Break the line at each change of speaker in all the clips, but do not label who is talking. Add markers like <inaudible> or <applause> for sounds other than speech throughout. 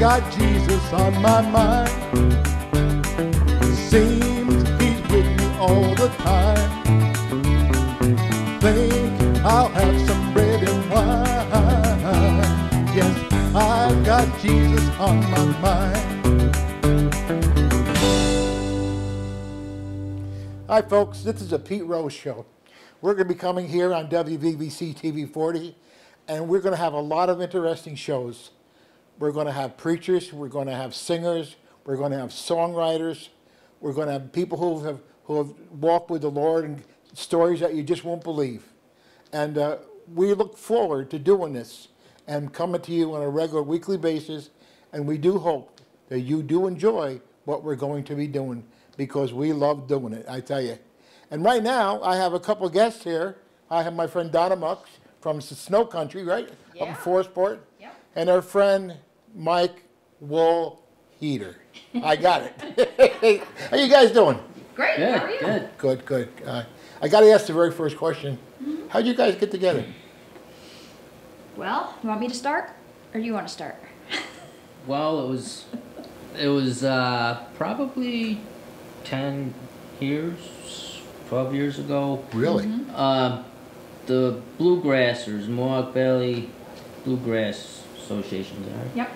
got Jesus on my mind. Seems he's with me all the time. Think I'll have some bread and wine. Yes, I've got Jesus on my mind. Hi, folks. This is a Pete Rose show. We're going to be coming here on WVVC TV 40, and we're going to have a lot of interesting shows. We're going to have preachers, we're going to have singers, we're going to have songwriters, we're going to have people who have who have walked with the Lord and stories that you just won't believe. And uh, we look forward to doing this and coming to you on a regular weekly basis. And we do hope that you do enjoy what we're going to be doing because we love doing it, I tell you. And right now, I have a couple of guests here. I have my friend Donna Mucks from Snow Country, right? Up in Forestport.
Yep.
And our friend Mike Wool Heater. I got it. <laughs> How you guys doing?
Great.
Good,
How are you?
good.
Good, good. Uh, I got to ask the very first question. How'd you guys get together?
Well, you want me to start, or you want to start? <laughs>
Well, it was, it was uh, probably ten years, twelve years ago.
Really?
Uh, the Bluegrassers, Mohawk Valley Bluegrass Association, there.
Yep.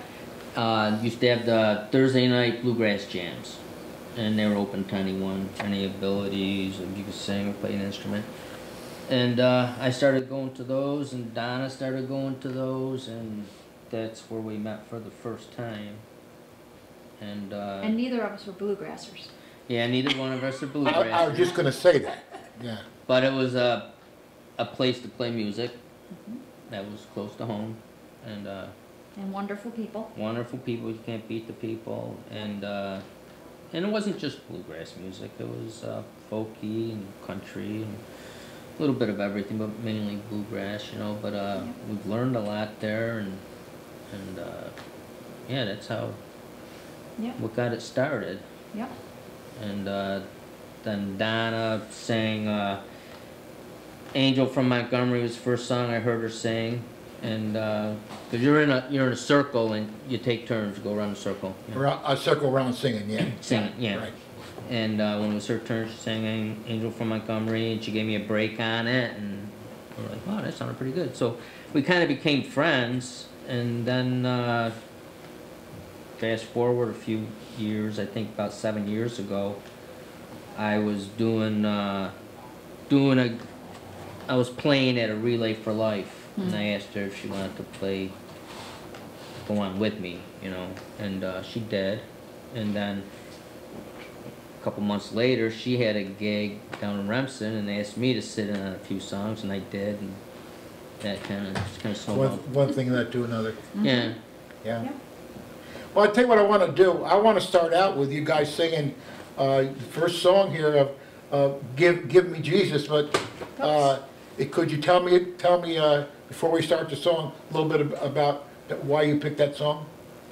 Uh, used to have the Thursday night bluegrass jams, and they were open to anyone, any abilities, if you could sing or play an instrument. And uh, I started going to those, and Donna started going to those, and that's where we met for the first time. And, uh,
And neither of us were bluegrassers.
yeah, neither one of us are
I,
bluegrass,
I was just going to say that. Yeah.
but it was a a place to play music that was close to home, and. Uh,
And wonderful people.
wonderful people. You can't beat the people, and uh, and it wasn't just bluegrass music. It was uh, folky and country and a little bit of everything, but mainly bluegrass. You know, but uh,
Yeah.
we've learned a lot there, and and uh, yeah, that's how
Yep.
what got it started.
Yep.
And uh, then Donna sang uh, "Angel from Montgomery" was the first song I heard her sing. And because you're in a you're in a circle and you take turns to go around the circle, know,
Around, a circle around singing, yeah. <clears throat>
sing, yeah.
Right.
And uh, when it was her turn, she sang "Angel from Montgomery," and she gave me a break on it, and we we're like, "Wow, that sounded pretty good." So we kind of became friends, and then uh, fast forward a few years, I think about seven years ago, I was doing uh, doing a, I was playing at a Relay for Life, and I asked her if she wanted to play, go on with me, you know, and uh, she did, and then a couple months later, she had a gig down in Remsen, and they asked me to sit in on a few songs, and I did, and that kind of just kind of snowballed.
one thing led to another.
Yeah.
Yeah.
Yeah.
Well, I tell you what I want to do. I want to start out with you guys singing uh, the first song here of uh, "Give Give Me Jesus." But uh, it- could you tell me tell me uh, before we start the song a little bit ab- about th- why you picked that song?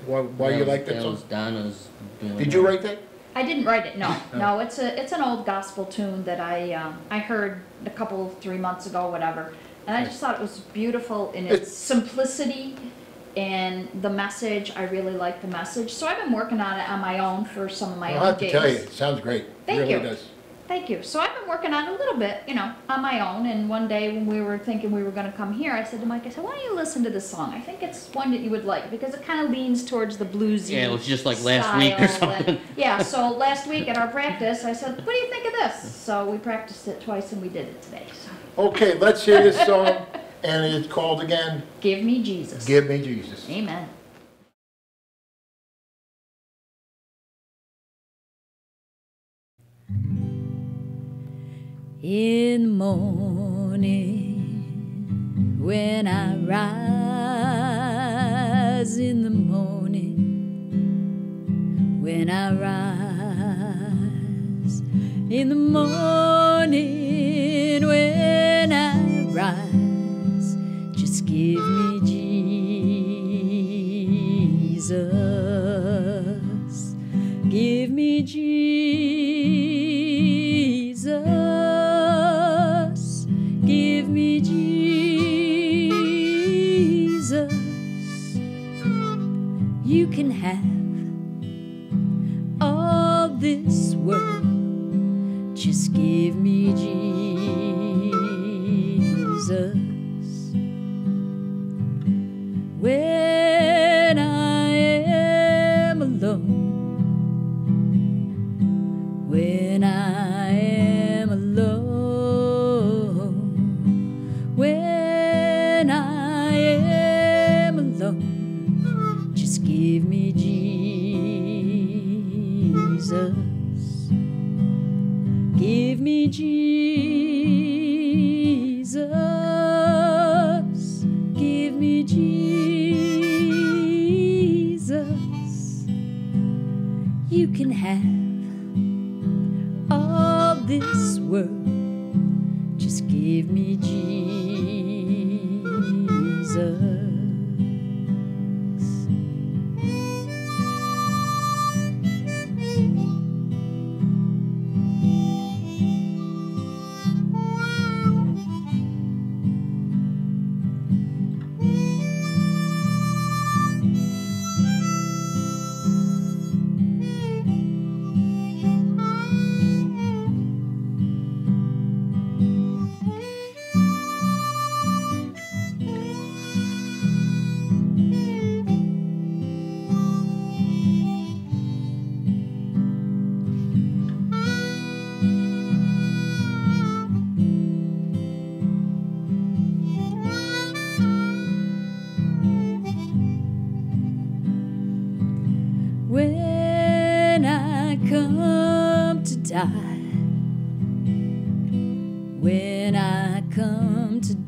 Why why
That
you like that
That was
song?
Donna's doing.
Did you
that.
write that?
I didn't write it. No, no. It's a it's an old gospel tune that I um, I heard a couple three months ago, whatever. And I just thought it was beautiful in its
It's-
simplicity and the message. I really like the message. So I've been working on it on my own for some of my
I'll
own
have to
gigs.
tell you, it sounds great.
Thank
it really
you.
does.
Thank you. So I've been working on it a little bit, you know, on my own. And one day when we were thinking we were going to come here, I said to Mike, I said, why don't you listen to this song? I think it's one that you would like because it kind of leans towards the bluesy.
Yeah, it was just like last week or
style and-
something. <laughs>
yeah. So last week at our practice, I said, what do you think of this? So we practiced it twice and we did it today. So
Okay, let's hear this song, <laughs> and it's called again.
give me Jesus.
Give me Jesus.
Amen.
In the morning, when I rise in the morning, when I rise in the morning, when I rise, just give me Jesus. Give me Jesus. You can have all this world. Just give me Jesus.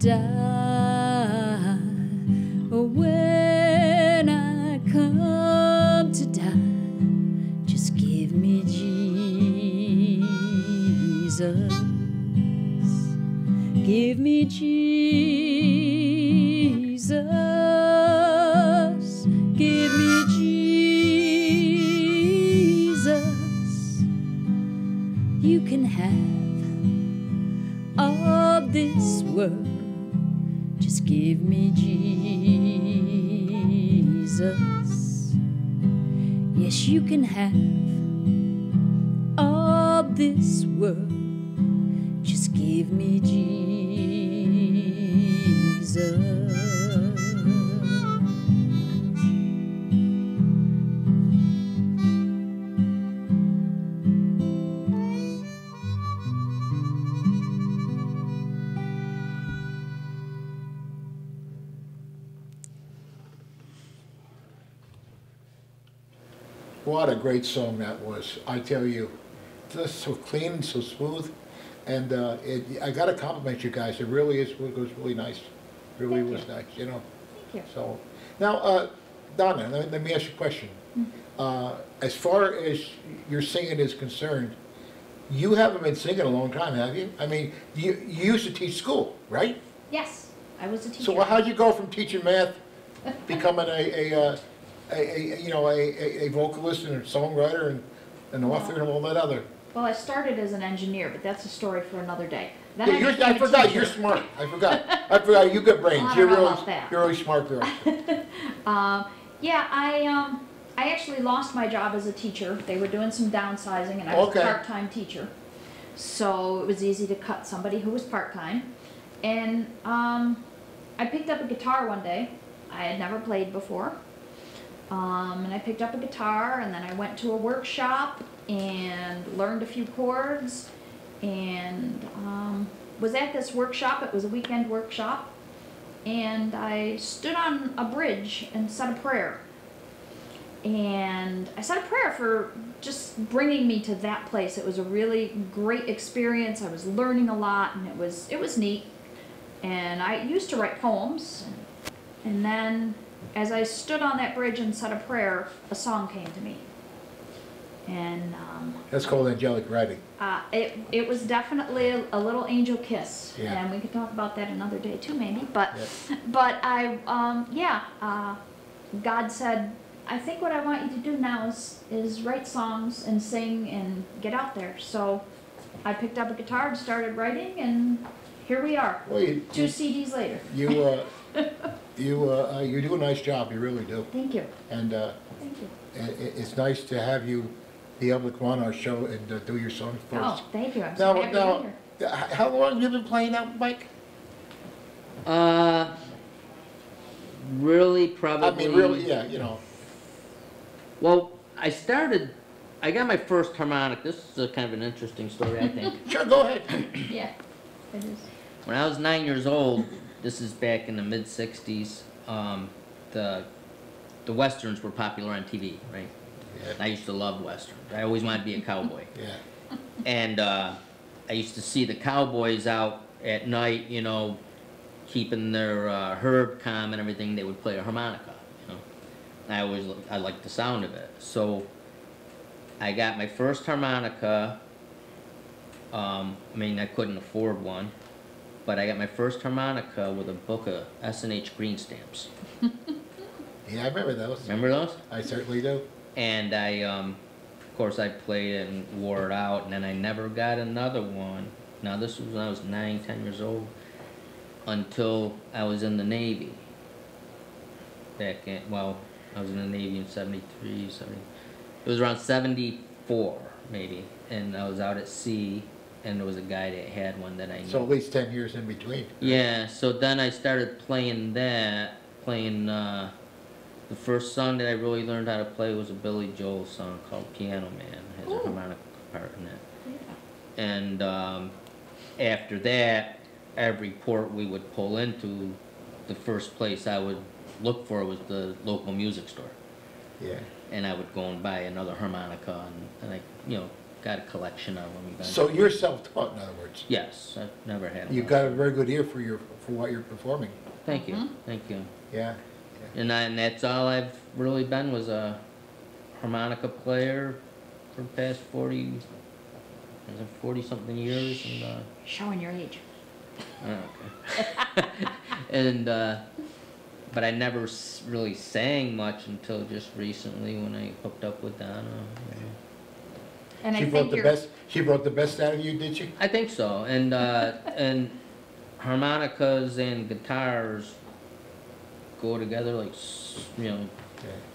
Die,
great song that was, I tell you. Just so clean and so smooth. And uh, it, I got to compliment you guys. It really is, it was really nice. Really
Thank
was
you.
nice, you know.
Thank you.
So, now, uh, Donna, let, let me ask you a question. Uh, as far as your singing is concerned, you haven't been singing a long time, have you? I mean, you, you used to teach school, right?
Yes, I was a teacher.
So how'd you go from teaching math, becoming a, a, uh, a, a, you know, a, a- a vocalist and a songwriter and an author and all that other?
Well, I started as an engineer, but that's a story for another day. Then
Yeah, you're,
became
forgot,
teacher.
you're smart, I forgot, <laughs> I forgot, you got brains,
I don't
you're really, you're really smart girl. <laughs>
Um, yeah, I, um, I actually lost my job as a teacher. They were doing some downsizing and I was
Okay.
a part-time teacher. So it was easy to cut somebody who was part-time. And, um, I picked up a guitar one day. I had never played before. Um, and I picked up a guitar and then I went to a workshop and learned a few chords and, um, was at this workshop. It was a weekend workshop and I stood on a bridge and said a prayer. And I said a prayer for just bringing me to that place. It was a really great experience. I was learning a lot, and it was it was neat. And I used to write poems, and then as I stood on that bridge and said a prayer, a song came to me. And um,
That's called angelic writing.
uh, it, it was definitely a, a little angel kiss,
Yeah.
and we could talk about that another day too, maybe. But,
Yep.
but I, um, yeah, uh, God said, I think what I want you to do now is, is write songs and sing and get out there. So I picked up a guitar and started writing, and here we are,
Well, you,
two CDs later.
you, uh, <laughs> You, uh, uh, you do a nice job, you really do.
Thank you,
And, uh,
thank you.
i- i- it's nice to have you be able to come on our show and uh, do your song for us.
Oh, thank you, I'm
Now,
so happy to
now,
be here.
how long have you been playing now, Mike?
Uh, really, probably.
I mean, really, yeah, you know,
Well, I started. I got my first harmonic. This is a kind of an interesting story, I think. <laughs>
sure, go ahead.
Yeah, it is.
when I was nine years old, this is back in the mid '60s. Um, the the westerns were popular on TV, right? And I used to love westerns. I always wanted to be a cowboy. <laughs>
Yeah,
And uh, I used to see the cowboys out at night, you know, keeping their uh, herd calm and everything. They would play a harmonica, you know. And I always I liked the sound of it. So I got my first harmonica. Um, I mean, I couldn't afford one, but I got my first harmonica with a book of S&H green stamps. <laughs>
yeah, I remember those.
Remember those?
I certainly do.
And I, um, of course, I played it and wore it out, and then I never got another one. Now, this was when I was nine, ten years old, until I was in the Navy. Back in, well, I was in the Navy in 73, 70, it was around 74, maybe, and I was out at sea, and there was a guy that had one that I knew.
So at least ten years in between.
Yeah, so then I started playing that, playing, uh, the first song that I really learned how to play was a Billy Joel song called Piano Man. It has
Ooh.
a harmonica part in it.
Yeah.
And, um, after that, every port we would pull into, the first place I would look for was the local music store.
Yeah.
And I would go and buy another harmonica and, and I, you know, got a collection of them eventually.
So you're self-taught, in other words.
Yes, I've never had
You've got a very good ear for your, for what you're performing.
Thank you,
Mhm.
thank you.
Yeah.
And, I, and that's all I've really been was a harmonica player for the past 40, 40 something years. And, uh,
Showing your age.
oh, okay. <laughs> and, uh, but I never really sang much until just recently when I hooked up with Donna. you know.
And I
She brought
think
the
you're,
best, she brought the best out of you, did she?
I think so. And, uh, and harmonicas and guitars go together like, you know,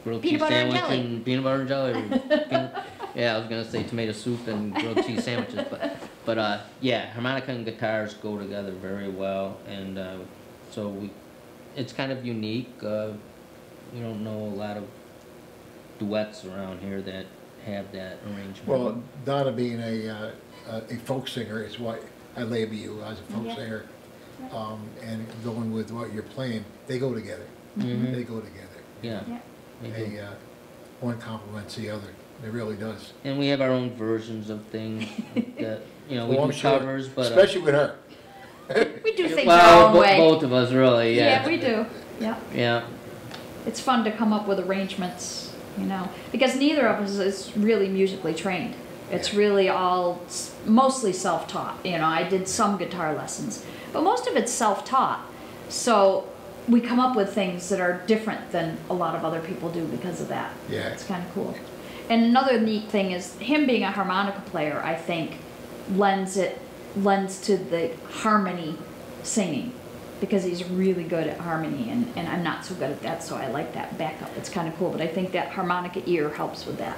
grilled
Peanut
cheese
butter and
sandwich
jelly.
and peanut butter and jelly. or <laughs> peanut- yeah, I was gonna say tomato soup and grilled cheese sandwiches, but but uh, yeah, harmonica and guitars go together very well, and uh, so we, it's kind of unique. Uh, we don't know a lot of duets around here that have that arrangement.
Well, Donna being a, uh, a a folk singer is what I label you as a folk
Yeah.
singer. Um, and going with what you're playing, they go together.
Mhm.
They go together.
yeah,
yeah,
they do.
They, uh, one complements the other. It really does.
and we have our own versions of things that you know we
Well, I'm
do
sure,
covers, but uh,
Especially with her. <laughs>
we do things
well,
our own
bo-
way.
both of us really,
Yeah,
yeah,
we do, yeah.
yeah.
It's fun to come up with arrangements, you know, because neither of us is really musically trained. It's really all mostly self-taught. You know, I did some guitar lessons, but most of it's self-taught. So we come up with things that are different than a lot of other people do because of that.
Yeah.
It's kind of cool. And another neat thing is him being a harmonica player, I think, lends it lends to the harmony singing because he's really good at harmony and, and I'm not so good at that, so I like that backup. It's kind of cool, but I think that harmonica ear helps with that.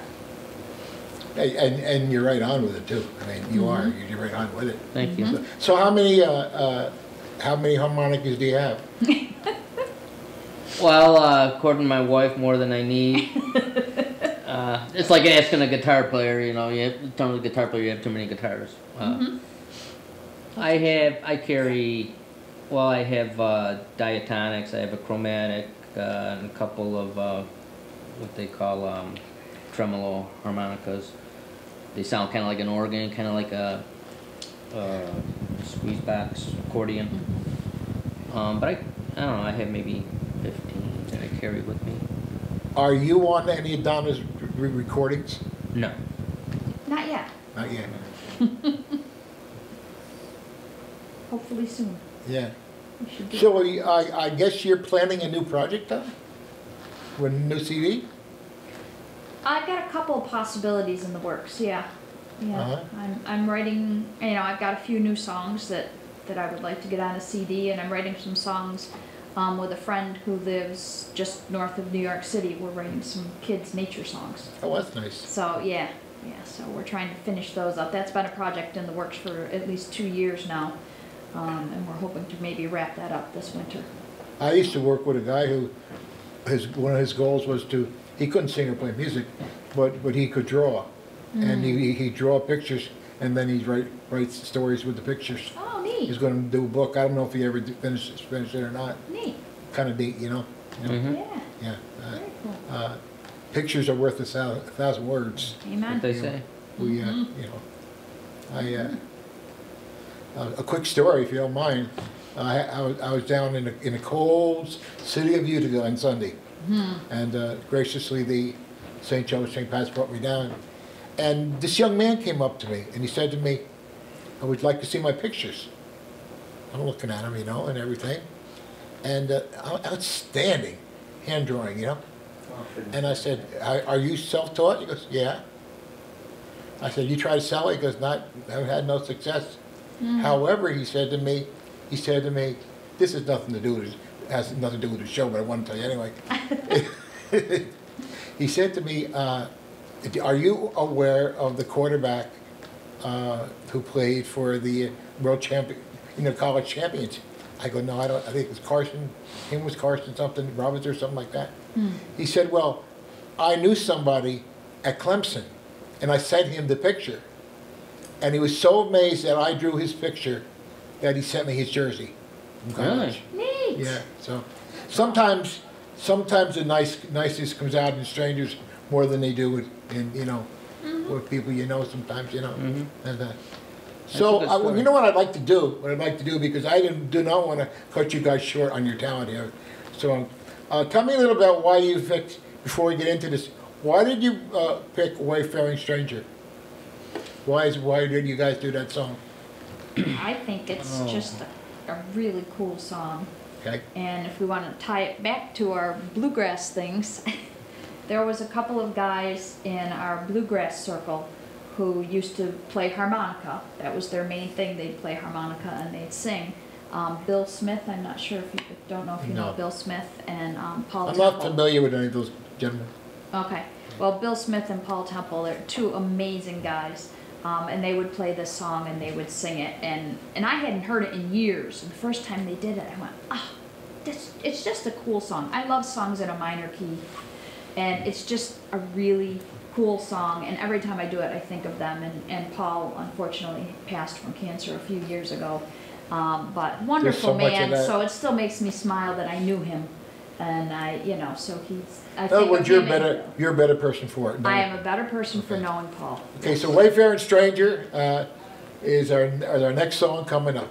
Hey, And, and you're right on with it too. I mean, you are,
Mm-hmm.
you're right on with it.
Thank you.
So- So how many, uh, uh, how many harmonicas do you have? <laughs>
Well, uh, according to my wife, more than I need. <laughs> uh, it's like asking a guitar player, you know, you have, telling a guitar player you have too many guitars. Uh,
Mhm.
I have, I carry, well, I have uh, diatonics, I have a chromatic, uh, and a couple of uh, what they call um, tremolo harmonicas. They sound kind of like an organ, kind of like a uh, squeeze box accordion. Um, but I, I don't know, I have maybe 15 that I carry with me.
Are you on any of Donna's re- recordings?
No.
Not yet.
Not yet. <laughs>
Hopefully soon.
Yeah.
We should be.
So I, I guess you're planning a new project then? With a new CD?
I've got a couple of possibilities in the works, yeah. Yeah.
Uh-huh.
I'm, I'm writing, you know, I've got a few new songs that, that I would like to get on a CD, and I'm writing some songs um, with a friend who lives just north of New York City. We're writing some kids' nature songs.
Oh, that's nice.
So yeah, yeah. So we're trying to finish those up. That's been a project in the works for at least two years now, um, and we're hoping to maybe wrap that up this winter.
I used to work with a guy who, his, one of his goals was to, he couldn't sing or play music, but, but he could draw. And he, he'd draw pictures and then he'd write, write stories with the pictures.
Oh, neat.
He's gonna do a book. I don't know if he ever did finish, finished it or not.
neat.
Kinda neat, you know? You know?
Mhm.
Yeah,
Yeah. Uh,
very cool.
uh, Pictures are worth a thousand, a thousand words.
Amen.
What they say.
We, uh, you know, I, uh, a quick story, if you don't mind. I, I was, I was down in the, in the cold city of Utica on Sunday. And uh, graciously, the St. Joe, St. Pat's brought me down. And this young man came up to me and he said to me, I would like to see my pictures. I'm looking at him, you know, and everything. And uh, outstanding hand drawing, you know. And I said, are, are you self-taught? He goes, yeah. I said, you try to sell it? He goes, not, I've had no success. However, he said to me, he said to me, this has nothing to do with, it has nothing to do with the show, but I want to tell you anyway. <laughs> He said to me, uh, are you aware of the quarterback, uh, who played for the world champion, you know, college champions? I go, no, I don't, I think it was Carson, him was Carson something, Roberts or something like that. He said, well, I knew somebody at Clemson, and I sent him the picture. And he was so amazed that I drew his picture that he sent me his jersey from college.
Really?
Neat.
Yeah, so sometimes, sometimes the nice, nicest comes out in strangers more than they do with, in, you know, with people you know sometimes, you know.
mm -hmm.
And, uh, so, I- you know what I'd like to do, what I'd like to do, because I didn't, do not want to cut you guys short on your talent here. So, uh, tell me a little about why you picked, before we get into this, why did you, uh, pick Wayfaring Stranger? Why is, why did you guys do that song?
I think it's
Oh.
just a, a really cool song.
Okay,
And if we want to tie it back to our bluegrass things, <laughs> there was a couple of guys in our bluegrass circle who used to play harmonica. That was their main thing. They'd play harmonica and they'd sing. Um, Bill Smith, I'm not sure if you don't know if you know Bill Smith and um, Paul
I'm
Temple.
not familiar with any of those gentlemen.
Okay. Well, Bill Smith and Paul Temple, they're two amazing guys. Um, and they would play this song and they would sing it. And, and I hadn't heard it in years. And the first time they did it, I went, ah, this, it's just a cool song. I love songs in a minor key. And it's just a really cool song. And every time I do it, I think of them. And, and Paul, unfortunately, passed from cancer a few years ago. Um, but wonderful
so
man. So it still makes me smile that I knew him. And I, you know, so he's. I
In other
think
words, you're
him
better, you're a better person for it.
I am a better person for knowing Paul.
Okay, so Wayfaring Stranger uh, is our, is our next song coming up.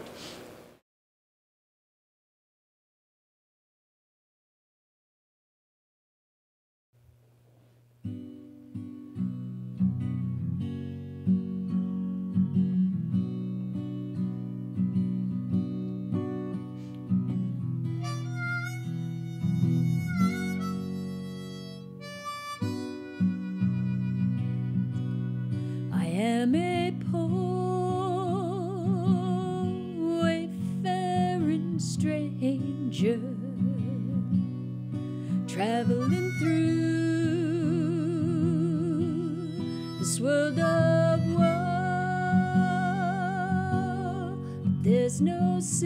There's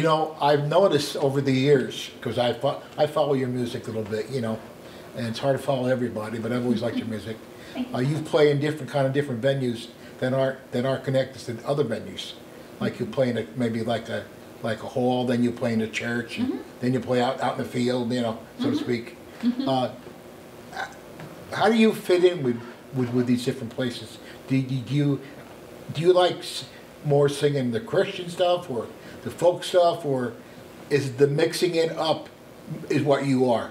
You know, I've noticed over the years, because I, fo- I follow your music a little bit, you know, and it's hard to follow everybody, but I've always liked your music. <laughs> Uh, you play in different kind of different venues that aren't that aren't connected to other venues. Like you play in a, maybe like a like a hall, then you play in a church, and then you play out, out in the field, you know, so to speak. Uh, how do you fit in with, with, with these different places? Do, do you do you like more singing the Christian stuff or the folk stuff, or is the mixing it up is what you are?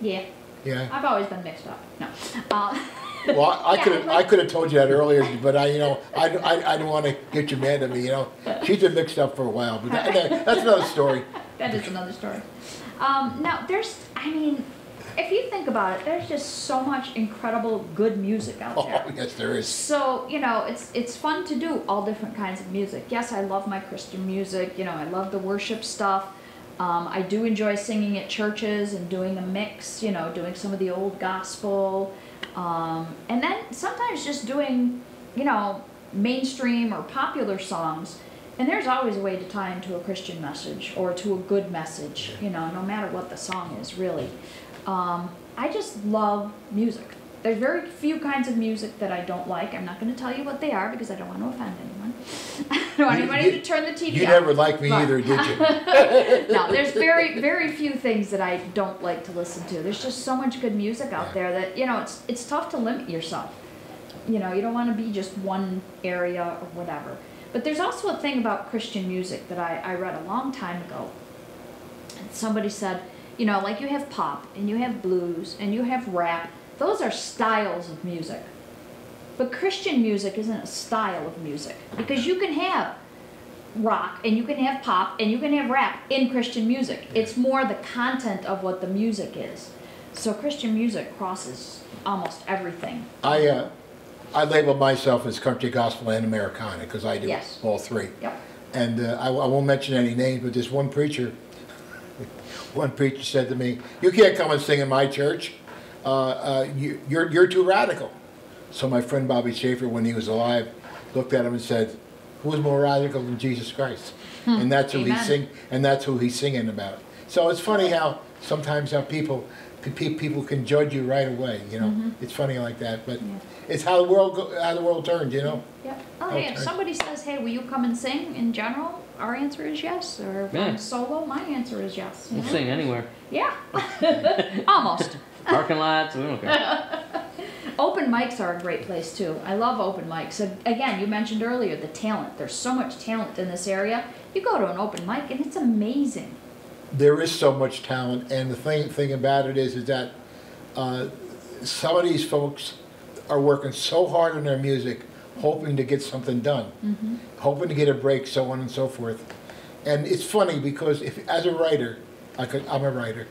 Yeah,
Yeah.
I've always been mixed up. No. Uh, <laughs>
Well, I <laughs>
Yeah,
could have I could have told you that earlier, but I you know I, I, I don't want to get you mad at me. You know, she's been mixed up for a while, but that- that's another story. <laughs>
that is another story. Um, now, there's, I mean, if you think about it, there's just so much incredible good music out there.
Oh
there.
yes, there is.
So you know, it's it's fun to do all different kinds of music. Yes, I love my Christian music. You know, I love the worship stuff. Um, I do enjoy singing at churches and doing a mix. You know, doing some of the old gospel, um, and then sometimes just doing, you know, mainstream or popular songs. And there's always a way to tie into a Christian message or to a good message. You know, no matter what the song is, really. Um, I just love music. There's very few kinds of music that I don't like. I'm not going to tell you what they are because I don't want to offend anyone. <laughs> I don't want
You-
anybody
you-
to turn the TV
You never liked me
But-
either, did you? <laughs>
no, there's very, very few things that I don't like to listen to. There's just so much good music out there that you know it's it's tough to limit yourself. You know, you don't want to be just one area or whatever. But there's also a thing about Christian music that I, I read a long time ago. And somebody said, you know, like you have pop and you have blues and you have rap. Those are styles of music. But Christian music isn't a style of music because you can have rock and you can have pop and you can have rap in Christian music. It's more the content of what the music is. So Christian music crosses almost everything.
I uh, I label myself as country gospel and Americana because I do
Yes.
all three.
Yep.
And uh, I, I won't mention any names, but this one preacher, one preacher said to me, "You can't come and sing in my church. Uh, uh, you, you're you're too radical." So my friend Bobby Schaefer, when he was alive, looked at him and said, "Who is more radical than Jesus Christ?" And that's who
Amen.
he's sing, and that's who he's singing about. So it's funny how sometimes how people pe- pe- people can judge you right away. You know, it's funny like that, but
Yeah.
it's how the world go, how the world turns. You know.
Yeah. Oh, hey, if somebody says, hey, will you come and sing in general, our answer is yes. Or if
Yeah.
I'm solo, my answer is yes. you
We'll
know?
sing anywhere.
Yeah. <laughs> Almost.
Parking lots, we don't care. <laughs>
Open mics are a great place too. I love open mics. Again, you mentioned earlier the talent. There's so much talent in this area. You go to an open mic and it's amazing.
there is so much talent, and the thing thing about it is, is that uh, some of these folks are working so hard on their music, hoping to get something done, hoping to get a break, so on and so forth. And it's funny because if, as a writer, I could, I'm a writer.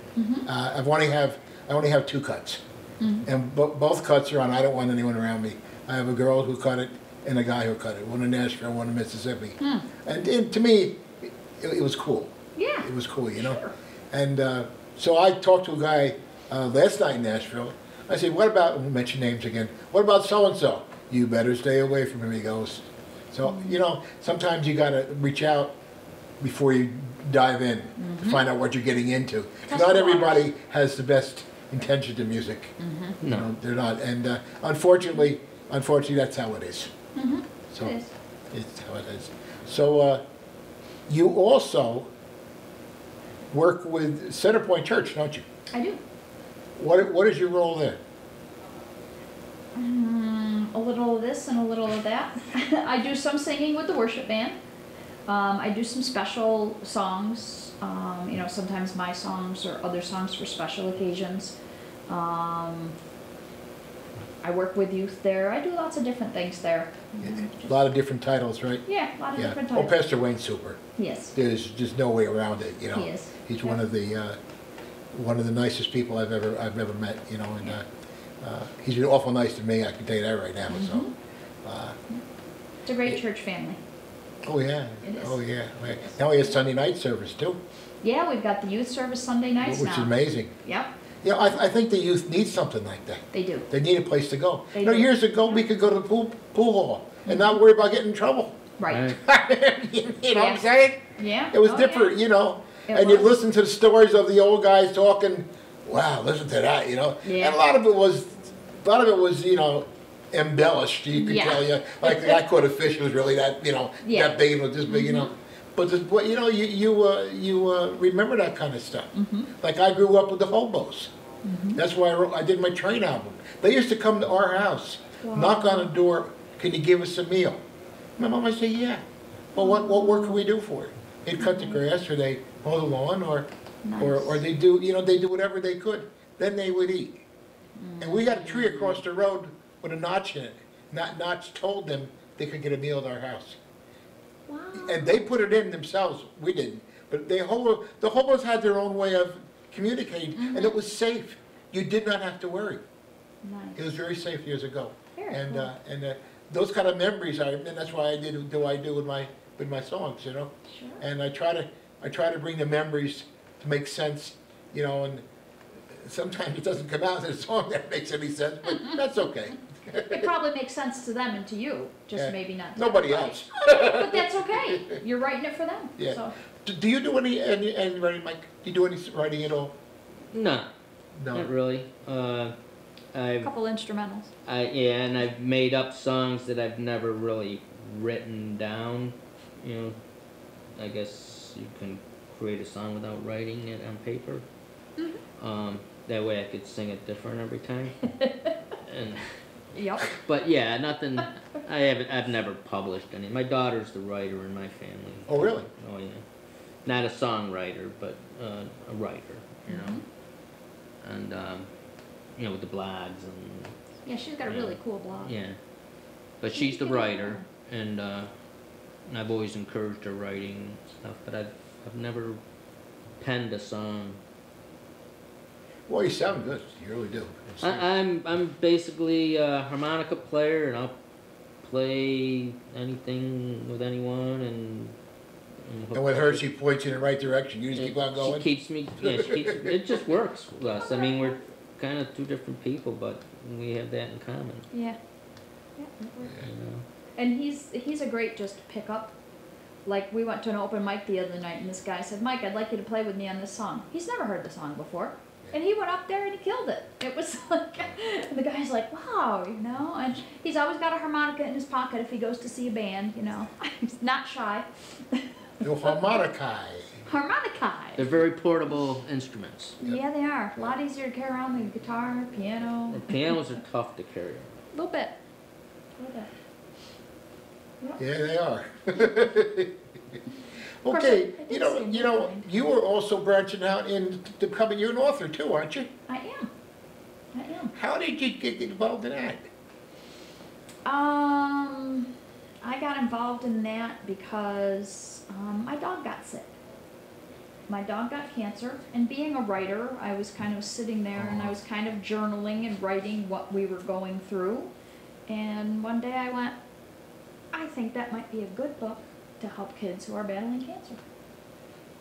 Uh, I only have I only have two cuts, and bo- both cuts are on. I don't want anyone around me. I have a girl who cut it and a guy who cut it. One in Nashville, one in Mississippi. And, and to me, it, it was cool.
Yeah.
It was cool, you know?
Sure.
And uh, so I talked to a guy uh, last night in Nashville. I said, what about, we'll mention names again, what about so-and-so? You better stay away from him, he goes. So, you know, sometimes you gotta reach out before you dive in to find out what you're getting into.
Test
Not
the
everybody has the best intention in music. You
No.
know, they're not. And uh, unfortunately, unfortunately, that's how it is. So
It is.
it's how it is. So uh, you also work with Centerpoint Church, don't you?
I do.
What What is your role there?
Mm, a little of this and a little of that. <laughs> I do some singing with the worship band. Um, I do some special songs. Um, you know, sometimes my songs or other songs for special occasions. Um, I work with youth there. I do lots of different things there.
A lot of different titles, right?
Yeah, a lot of
Yeah.
different
Oh. Pastor Wayne's super.
yes.
There's just no way around it. You know.
He is.
He's one of the uh, one of the nicest people I've ever I've ever met. You know, and uh, uh, he's been awful nice to me. I can tell you that right now. So.
Mm-hmm.
Uh,
It's a great church family.
oh yeah.
It is.
Oh yeah. Right. Now he has Sunday night service too,
Yeah, we've got the youth service Sunday nights
which
now.
is amazing.
Yep,
Yeah, I, I think the youth need something like that.
they do.
They need a place to go.
They
You know,
do.
Years ago, we could go to the pool, pool hall and not worry about getting in trouble.
Right. <laughs>
You know what I'm
Yeah.
saying?
Yeah.
It was
oh, yeah.
different, you know?
It
And you
was.
listen to the stories of the old guys talking, wow, listen to that, you know?
Yeah.
And a lot of it was, a lot of it was, you know, embellished, you could
Yeah.
tell you. Like, that caught a fish was really that, you know,
Yeah.
that big and was this big, you know? But, this, you know, you, you, uh, you uh, remember that kind of stuff.
Mm-hmm.
Like, I grew up with the hobos. That's why I, wrote, I did my train album. They used to come to our house, knock on the door, can you give us a meal? My mom would say, yeah. Well, what, what work can we do for you? They'd cut the grass, or they mow the lawn, or, or, or they do, you know, they do whatever they could. Then they would eat. And we had a tree across the road with a notch in it. Not, notch told them they could get a meal at our house.
Wow.
And they put it in themselves, we didn't. But they, hobo, the hobos had their own way of communicating, and it was safe. You did not have to worry.
Nice.
It was very safe years ago.
Very
And,
cool.
uh, and uh, those kind of memories, I, and that's why I did, do I do with my, with my songs, you know?
Sure.
And I try to, I try to bring the memories to make sense, you know, and sometimes it doesn't come out in a song that makes any sense, but that's okay.
It probably makes sense to them and to you, just
Yeah.
maybe not to
Nobody
everybody.
else.
But that's okay. You're writing it for them. <laughs>
Yeah.
So
Do, do you do any, any, any writing, Mike? Do you do any writing at all?
No,
No.
not really. Uh,
a
I've,
couple instrumentals.
I, yeah, and I've made up songs that I've never really written down. You know, I guess you can create a song without writing it on paper. Um, that way I could sing it different every time. <laughs> and
Yep.
but yeah, nothing. I haven't. I've never published any. My daughter's the writer in my family.
Oh, really?
Oh yeah. Not a songwriter, but uh, a writer. You know. And um, you know with the blogs and
Yeah, she's got a really cool blog.
yeah. But she's the writer, and uh, and I've always encouraged her writing stuff. But I've I've never penned a song.
Well, you sound good. You really do.
I, I'm I'm basically a harmonica player, and I'll play anything with anyone, and. and
And with her, she points you in the right direction. You just keep on going.
She keeps me. Yeah, she keeps. It just works with us. I mean, we're kind of two different people, but we have that in common.
Yeah. Yeah. it worked.
You know.
And he's he's a great just pickup. Like we went to an open mic the other night, and this guy said, "Mike, I'd like you to play with me on this song." He's never heard the song before, and he went up there and he killed it. It was <laughs> like, and the guy's like, "Wow," you know. And he's always got a harmonica in his pocket if he goes to see a band, you know. <laughs> he's not shy. <laughs>
No harmonica.
Harmonica.
They're very portable instruments.
Yeah, they are. A lot easier to carry around than guitar, piano.
The pianos are tough to carry.
A little bit. A little bit.
Yeah, they are. Okay,
I- I did
you know,
see
you know, you are also branching out in becoming you're an author too, aren't you?
I am. I am.
How did you get involved in that?
Um, I got involved in that because um, my dog got sick. My dog got cancer, and being a writer, I was kind of sitting there and I was kind of journaling and writing what we were going through. And one day I went, I think that might be a good book to help kids who are battling cancer.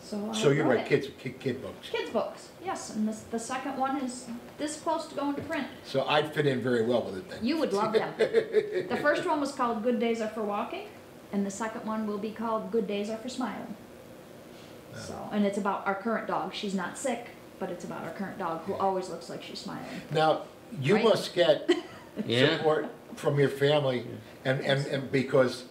So I
So you
wrote
write
it.
kids kid, kid books.
Kids books, yes, and this, the second one is this close to going to print.
So I'd fit in very well with it then.
You would love them. <laughs> the first one was called Good Days Are for Walking, and the second one will be called Good Days Are for Smiling. Ah. So, and it's about our current dog. She's not sick, but it's about our current dog who always looks like she's smiling.
Now, you
Right.
must get <laughs>
Yeah.
support from your family and, and, and because,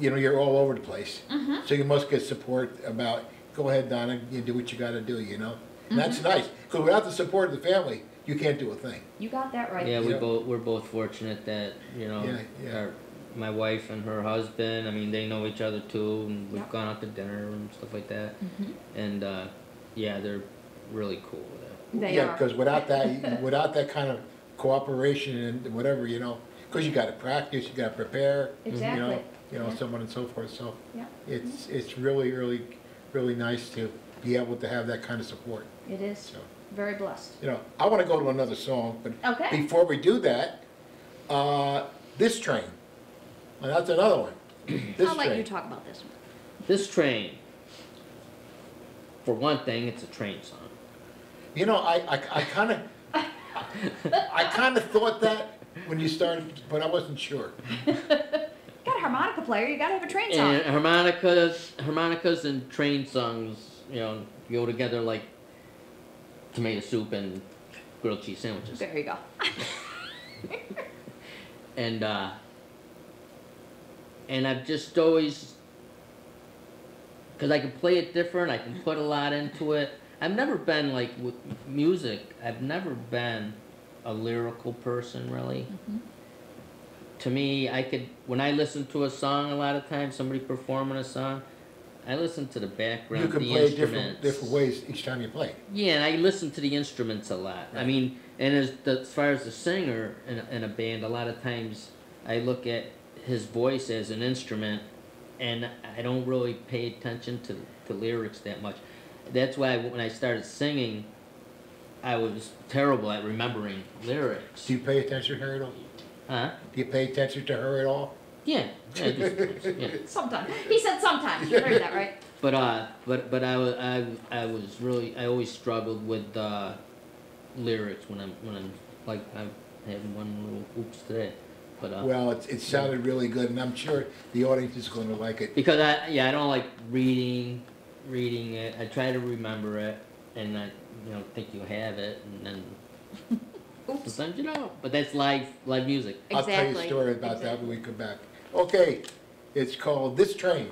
you know, you're all over the place.
Mm-hmm.
So you must get support about, go ahead, Donna, you do what you gotta do, you know? And that's
Mm-hmm.
nice, because without the support of the family, you can't do a thing.
You got that right.
Yeah, we
Yeah.
both we're both fortunate that you know
Yeah, yeah.
Our, my wife and her husband. I mean, they know each other too, and we've
Yep.
gone out to dinner and stuff like that.
Mhm.
And uh, yeah, they're really cool with it.
They
Yeah, because without that, <laughs> without that kind of cooperation and whatever, you know, because you gotta practice, you gotta prepare. You know,
Exactly.
You know,
Yeah.
so on and so forth, so.
Yeah.
It's, it's really, really, really nice to be able to have that kind of support,
It is.
so.
Very blessed.
You know, I wanna go to another song, but
Okay.
before we do that, uh, This Train. Well, that's another one. <clears throat> This
I'll let you
Train.
talk about this one.
This train, for one thing, it's a train song.
You know, I, I, I kinda, <laughs> I kinda thought that when you started, but I wasn't sure. <laughs>
Got a harmonica player. You gotta have a train song.
And harmonicas, harmonicas and train songs, you know, go together like tomato soup and grilled cheese sandwiches.
There you go. <laughs>
and uh, and I've just always because I can play it different. I can put a lot into it. I've never been like with music. I've never been a lyrical person really.
Mhm.
To me, I could when I listen to a song. A lot of times, somebody performing a song, I listen to the background,
You can
the
play different, different ways each time you play.
Yeah, and I listen to the instruments a lot. I mean, and as, the, as far as the singer in a, in a band, a lot of times I look at his voice as an instrument, and I don't really pay attention to to lyrics that much. That's why when I started singing, I was terrible at remembering lyrics.
Do you pay attention to her at all?
Huh?
Do you pay attention to her at all?
Yeah. yeah, I sometimes, yeah. <laughs>
Sometimes. He said sometimes. You heard that, right? <laughs>
But uh, but but I was I, I was really I always struggled with uh, lyrics when I'm when I'm like I had one little oops today, but uh,
Well, it, it sounded really good, and I'm sure the audience is gonna like it.
because I yeah I don't like reading reading it. I try to remember it, and I you know think you have it, and then <laughs>
Oops.
sometimes you don't. But that's live live music.
I'll tell you a
Exactly,
story about that when we come back. Okay, it's called This Train.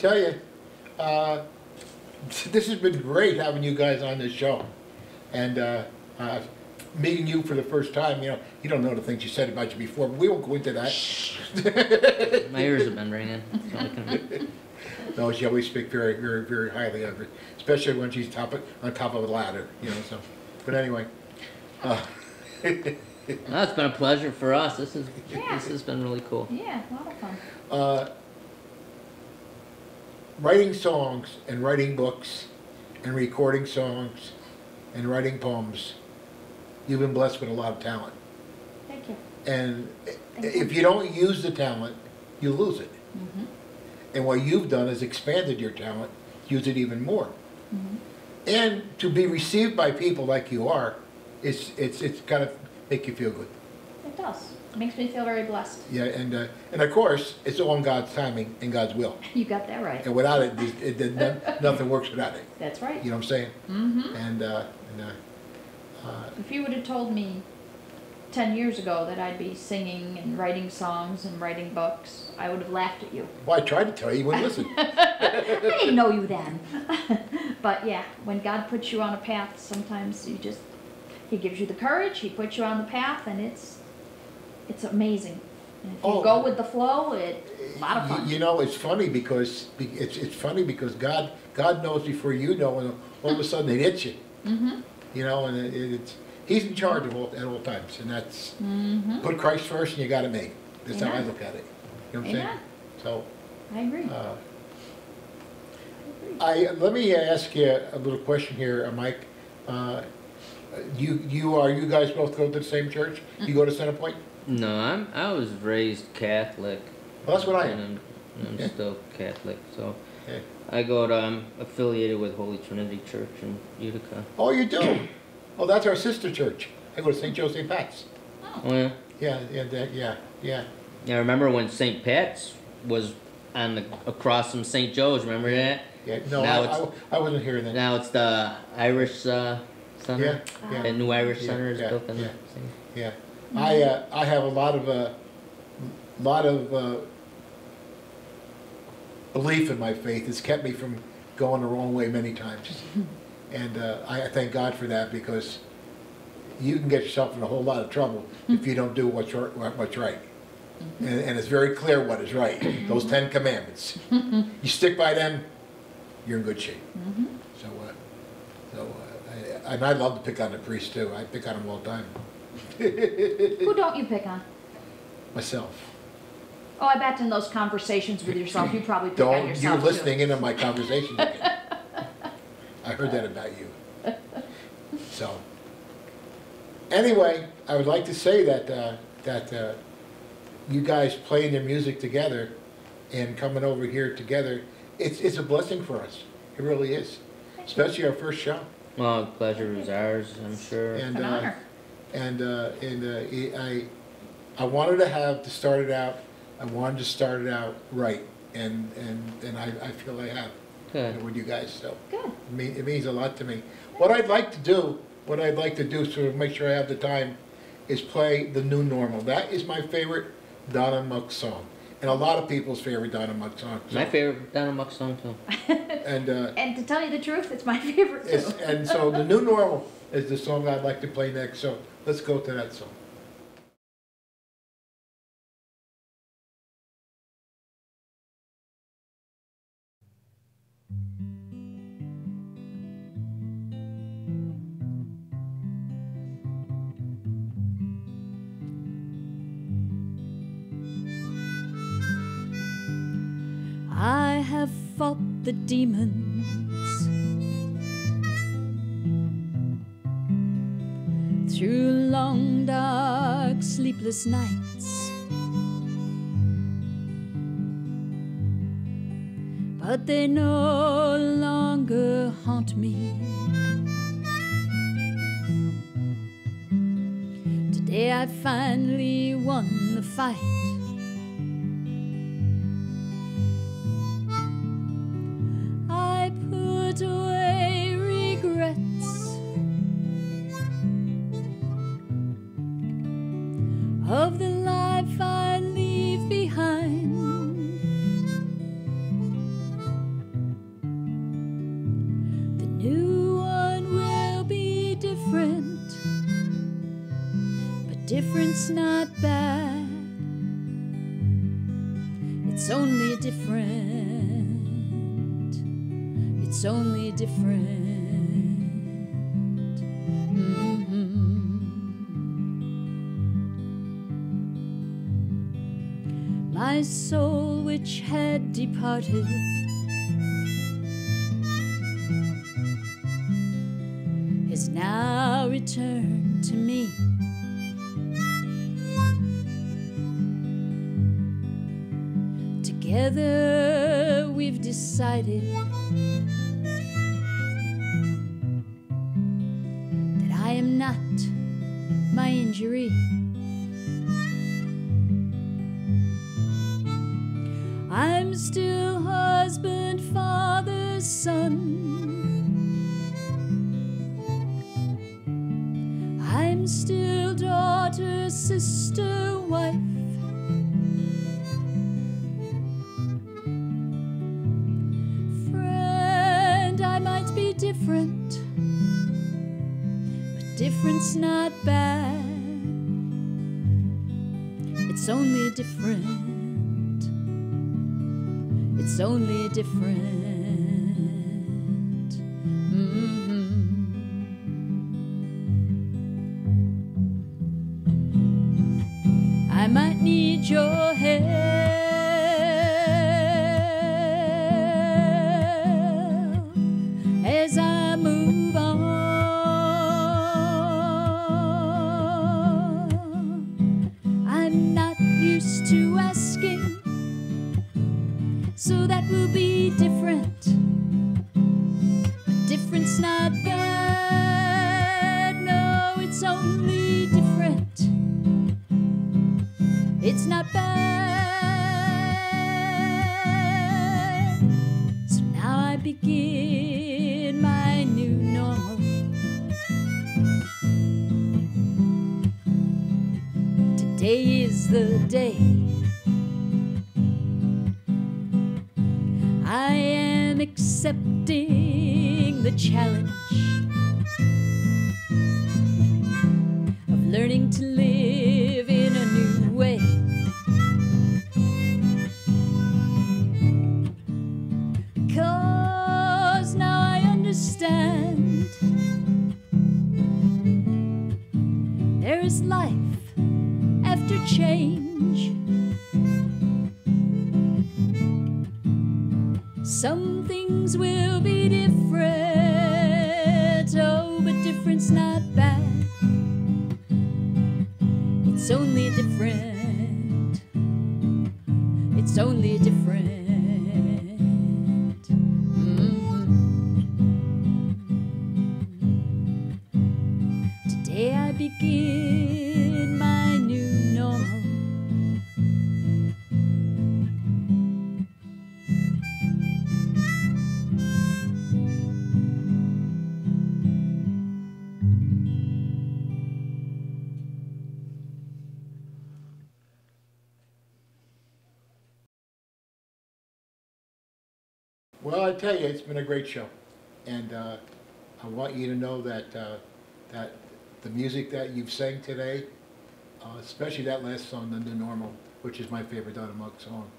Tell you, uh, this has been great having you guys on this show. And uh, uh, meeting you for the first time, you know, you don't know the things you said about you before, but we won't go into that.
My ears have been ringing. <laughs> so
No, she always speak very, very, very highly of her, especially when she's top of, on top of a ladder, you know, so. But anyway, uh, <laughs>
No, it's been a pleasure for us. This is
Yeah.
this has been really cool.
Yeah, a lot of fun.
uh, writing songs and writing books and recording songs and writing poems, you've been blessed with a lot of talent.
Thank you.
And
Thank you.
if you don't use the talent, you lose it.
Mm-hmm.
And what you've done is expanded your talent, use it even more.
Mm-hmm.
And to be received by people like you are, it's, it's, it's gotta make you feel good.
It does. It makes me feel very blessed.
Yeah, and, uh, and of course, it's all in God's timing and God's will.
You got that right.
And without it, it, it, none- nothing works without it.
That's right.
You know what I'm saying?
Mm-hmm.
And, uh, and, uh, uh,
If you would have told me ten years ago that I'd be singing and writing songs and writing books, I would have laughed at you.
well, I tried to tell you, you wouldn't listen. <laughs>
I didn't know you then. <laughs> but yeah, when God puts you on a path, sometimes you just He gives you the courage. He puts you on the path, and it's it's amazing. And if you
Oh.
go with the flow, it's a lot of
You-
fun.
You know, it's funny because, it's, it's funny because God, God knows before you know, and all of a sudden it hits you.
mm-hmm.
You know, and it, it's, He's in charge of all, at all times, and that's,
Mm-hmm.
put Christ first and you gotta make. That's how I look at it. You know what I'm saying? So,
I agree.
uh,
I
let me ask you a little question here, uh, Mike. Uh, You, you are, you guys both go to the same church? You go to Center Point?
No, I'm I was raised Catholic.
Well, that's what I
and
am.
I'm, I'm
Yeah.
still Catholic, so
Okay.
I go to I'm affiliated with Holy Trinity Church in Utica.
Oh, you do? Oh, that's our sister church. I go to St. Joe St. Pat's.
Oh,
Oh yeah.
Yeah, yeah, that, yeah, yeah.
Yeah, I remember when St. Pat's was on the across from St. Joe's. Remember that?
Yeah, no,
Now
I,
it's-
I, I wasn't hearing that.
Now it's the Irish uh,
Yeah,
Center.
yeah.
The new Irish
Yeah,
Center is
yeah,
built in
yeah.
the same.
Yeah, I, uh, I have a lot of, uh, lot of, uh, belief in my faith. It's kept me from going the wrong way many times. <laughs> And, uh, I thank God for that because you can get yourself in a whole lot of trouble if you don't do what's, what's right. And, and it's very clear what is right, those Ten Commandments. <laughs> You stick by them, you're in good shape. So, uh, so, uh, I- and I love to pick on the priests too. I pick on them all the time. <laughs>
Who don't you pick on?
myself.
Oh, I bet in those conversations with yourself, you probably pick on
Don't,
yourself
you're
too.
listening in on my conversation again. <laughs> I heard that about you. So, anyway, I would like to say that, uh, that, uh, you guys playing your music together and coming over here together, it's, it's a blessing for us. It really is, especially our first show.
Well, pleasure is ours, I'm sure.
And,
An
uh,
honor.
And, uh, and, uh, I, I wanted to have, to start it out, I wanted to start it out right, and, and, and I, I feel I have
Good.
with you guys, so.
Good.
It mean, it means a lot to me. What I'd like to do, what I'd like to do, so to make sure I have the time, is play the new normal. That is my favorite Donna Mucks song, and a lot of people's favorite Donna Mucks song.
My favorite Donna Mucks song too.
And, uh, <laughs>
And to tell you the truth, it's my favorite too.
and so the new normal is the song I'd like to play next, so let's go to that song.
I have fought the demons sleepless nights. But they no longer haunt me. Today I finally won the fight. Departed, has now returned to me. Together we've decided the day. I am accepting the challenge of learning to live in a new way. Cause now I understand there is life change. Some things will be different, oh,
tell you, it's been a great show. And uh, I want you to know that, uh, that the music that you've sang today, uh, especially that last song, The New Normal, which is my favorite Donna Mucks song,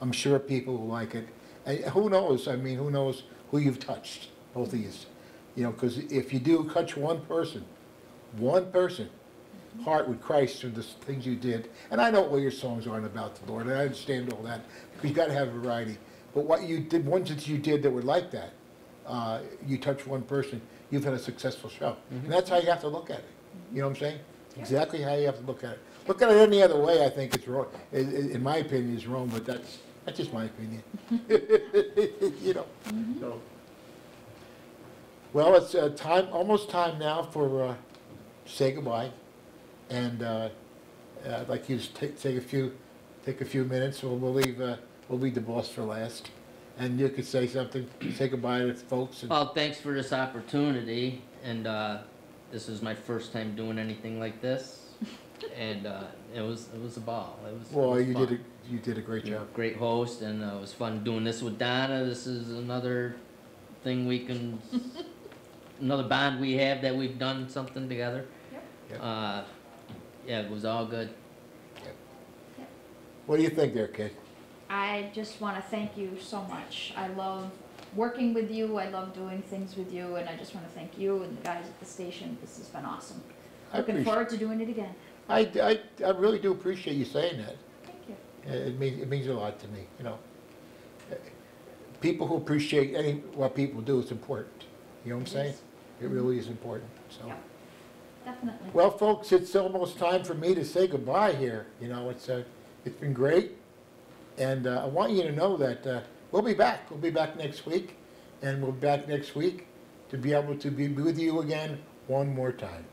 I'm sure people will like it. And who knows, I mean, who knows who you've touched, both of you. You know, because if you do touch one person, one person, heart with Christ through the things you did, and I know all your songs aren't about the Lord, and I understand all that, because you gotta have variety. But what you did, ones that you did that were like that, uh, you touch one person, you've had a successful show. And that's how you have to look at it. You know what I'm saying? Exactly how you have to look at it. Look at it any other way, I think it's wrong. I- I- In my opinion, is wrong, but that's, that's just my opinion. <laughs> You know, so. Well, it's uh, time, almost time now for, uh, say goodbye. And uh, uh, I'd like you to take, take a few, take a few minutes, we'll, we'll leave, uh, we'll be the boss for last. And you could say something, say goodbye to folks. and-
Well, thanks for this opportunity, and, uh, this is my first time doing anything like this. <laughs> And, uh, it was, it was a ball, it was. it
Well,
was
you
fun.
did, a you did a great
You're a
job.
great host, and uh, it was fun doing this with Donna. This is another thing we can, <laughs> another bond we have that we've done something together.
Yep.
Uh, yeah, it was all good.
What do you think there, kid?
I just want to thank you so much. I love working with you. I love doing things with you, and I just want to thank you and the guys at the station. This has been awesome.
I
Looking forward to doing it again.
I, I, I really do appreciate you saying that.
Thank you.
It means, it means a lot to me, you know. People who appreciate any, what people do is important, you know what I'm saying?
Yes.
It really is important, so.
Definitely.
Well, folks, it's almost time for me to say goodbye here, you know, it's, uh, it's been great. And, uh, I want you to know that, uh, we'll be back, we'll be back next week, and we'll be back next week to be able to be with you again one more time.